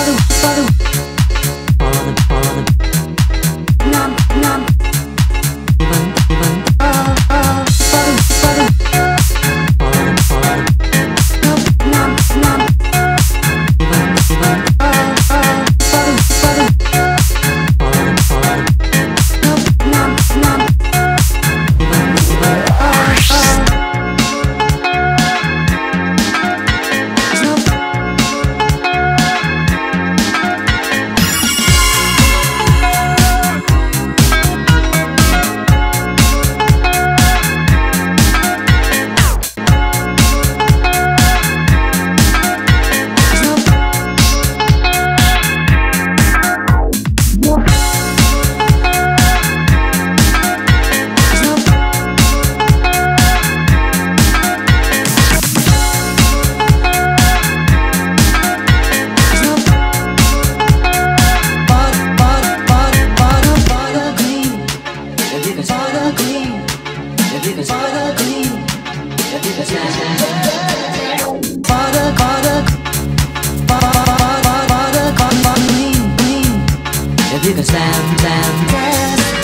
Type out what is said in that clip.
follow, follow. If you can stand, stand